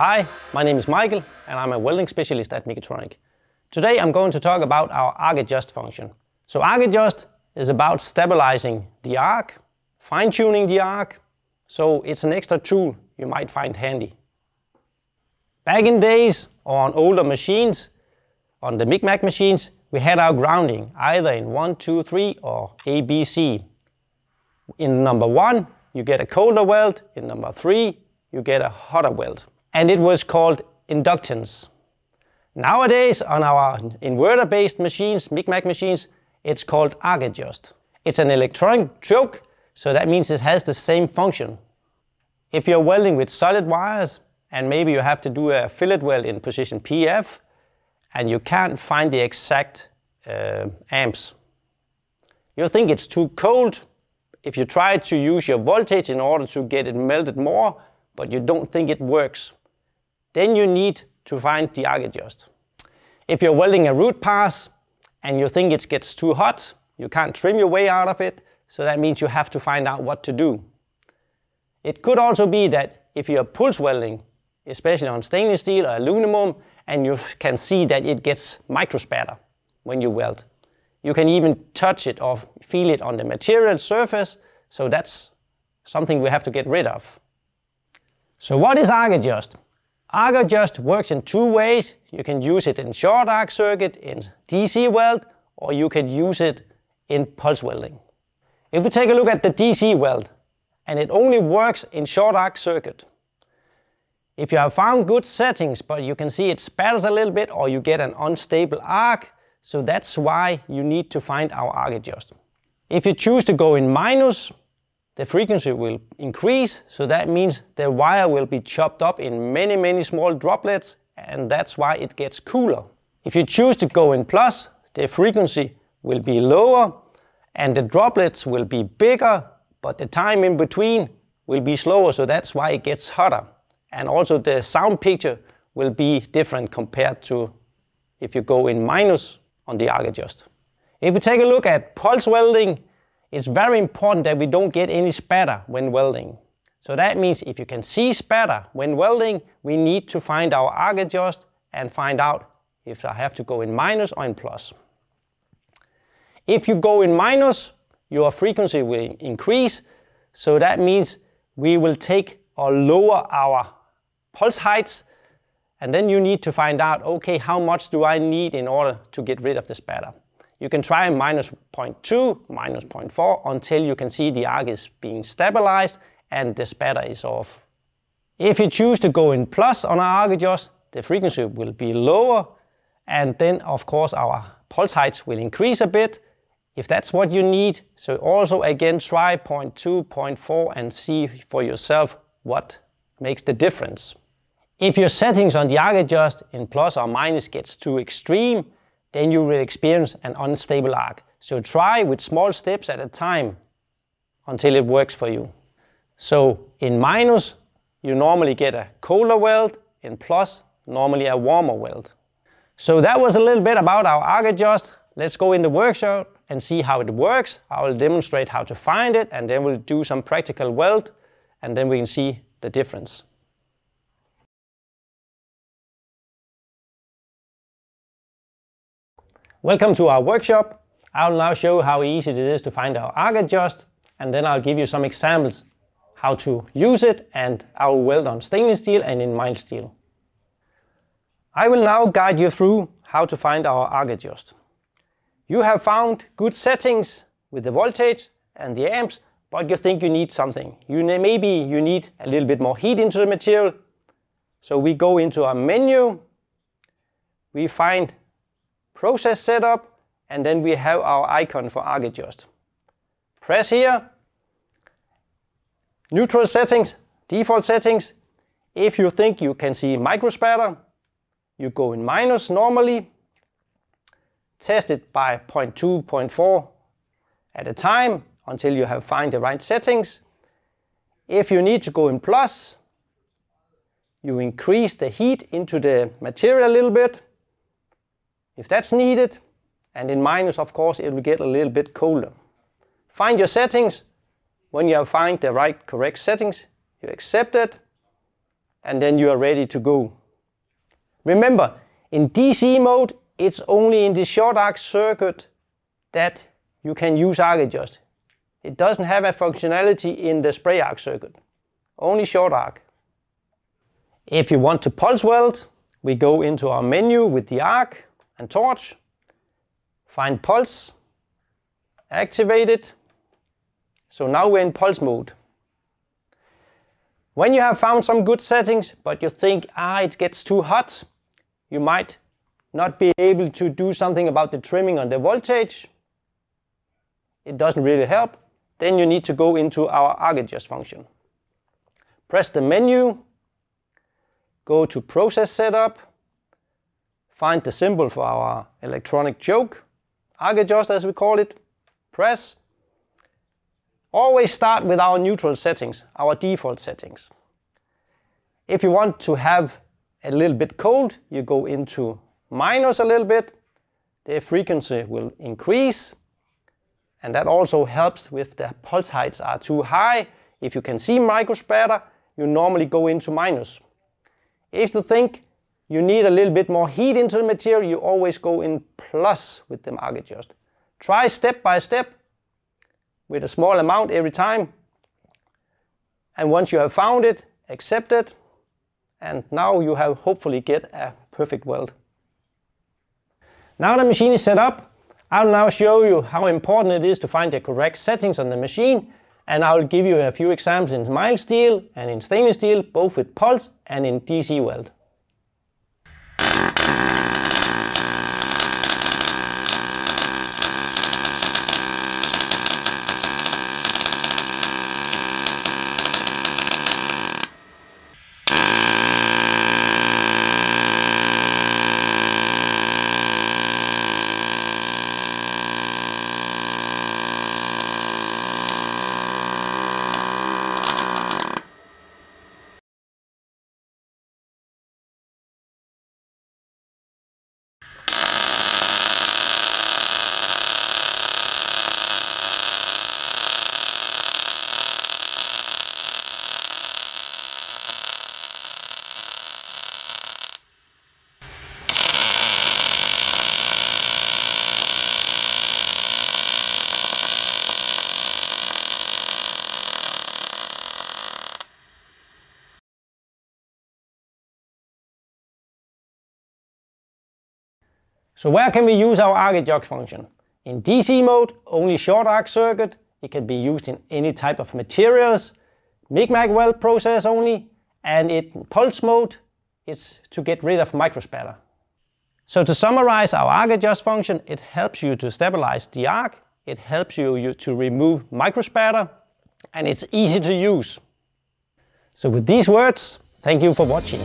Hi, my name is Michael and I'm a welding specialist at Migatronic. Today I'm going to talk about our arc adjust function. So arc adjust is about stabilizing the arc, fine-tuning the arc, so it's an extra tool you might find handy. Back in days or on older machines, on the MIG-MAG machines, we had our grounding either in 1, 2, 3 or A, B, C. In number 1 you get a colder weld, in number 3 you get a hotter weld. And it was called inductance. Nowadays on our inverter-based machines, MIG-MAG machines, it's called arc adjust. It's an electronic choke, so that means it has the same function. If you're welding with solid wires, and maybe you have to do a fillet weld in position PF, and you can't find the exact uh, amps. You think it's too cold. If you try to use your voltage in order to get it melted more, but you don't think it works, then you need to find the arc adjust. If you're welding a root pass and you think it gets too hot, you can't trim your way out of it, so that means you have to find out what to do. It could also be that if you're pulse welding, especially on stainless steel or aluminum, and you can see that it gets microspatter when you weld. You can even touch it or feel it on the material surface, so that's something we have to get rid of. So what is arc adjust? Arc adjust works in two ways. You can use it in short arc circuit, in DC weld, or you can use it in pulse welding. If we take a look at the DC weld, and it only works in short arc circuit. If you have found good settings, but you can see it spatters a little bit or you get an unstable arc, so that's why you need to find our arc adjust. If you choose to go in minus, the frequency will increase, so that means the wire will be chopped up in many, many small droplets, and that's why it gets cooler. If you choose to go in plus, the frequency will be lower, and the droplets will be bigger, but the time in between will be slower, so that's why it gets hotter. And also the sound picture will be different compared to if you go in minus on the arc adjust. If we take a look at pulse welding, it's very important that we don't get any spatter when welding. So that means if you can see spatter when welding, we need to find our arc adjust and find out if I have to go in minus or in plus. If you go in minus, your frequency will increase. So that means we will take or lower our pulse heights and then you need to find out, okay, how much do I need in order to get rid of the spatter? You can try minus 0.2, minus 0.4 until you can see the arc is being stabilized and the spatter is off. If you choose to go in plus on our arc adjust, the frequency will be lower and then of course our pulse heights will increase a bit if that's what you need. So also again try 0.2, 0.4 and see for yourself what makes the difference. If your settings on the arc adjust in plus or minus gets too extreme, then you will experience an unstable arc. So try with small steps at a time until it works for you. So in minus, you normally get a colder weld, in plus, normally a warmer weld. So that was a little bit about our arc adjust. Let's go in the workshop and see how it works. I will demonstrate how to find it and then we'll do some practical weld and then we can see the difference. Welcome to our workshop. I'll now show how easy it is to find our arc adjust and then I'll give you some examples how to use it and will weld on stainless steel and in mild steel. I will now guide you through how to find our arc adjust. You have found good settings with the voltage and the amps, but you think you need something. You maybe you need a little bit more heat into the material. So we go into our menu, we find process setup, and then we have our icon for arc. Press here, neutral settings, default settings. If you think you can see microspatter, you go in minus normally, test it by 0.2, 0.4 at a time until you have find the right settings. If you need to go in plus, you increase the heat into the material a little bit if that's needed. And in minus, of course, it will get a little bit colder. Find your settings. When you have find the right correct settings, you accept it. and then you are ready to go. Remember, in DC mode, it's only in the short arc circuit that you can use arc adjust. It doesn't have a functionality in the spray arc circuit, only short arc. If you want to pulse weld, we go into our menu with the arc and torch, find pulse, activate it. So now we're in pulse mode. When you have found some good settings, but you think, ah, it gets too hot, you might not be able to do something about the trimming on the voltage. It doesn't really help. Then you need to go into our arc adjust function. Press the menu, go to process setup, find the symbol for our electronic choke, arc adjust as we call it, press. Always start with our neutral settings, our default settings. If you want to have a little bit cold, you go into minus a little bit, the frequency will increase. And that also helps with the pulse heights are too high. If you can see microspatter, you normally go into minus. If you think you need a little bit more heat into the material, you always go in plus with the arc adjust. Try step by step with a small amount every time. And once you have found it, accept it. And now you have hopefully get a perfect weld. Now the machine is set up, I'll now show you how important it is to find the correct settings on the machine and I'll give you a few examples in mild steel and in stainless steel, both with pulse and in DC weld. So where can we use our arc adjust function? In DC mode, only short arc circuit. It can be used in any type of materials. MIG-MAG weld process only. And in pulse mode, it's to get rid of microspatter. So to summarize our arc adjust function, it helps you to stabilize the arc. It helps you, you to remove microspatter. And it's easy to use. So with these words, thank you for watching.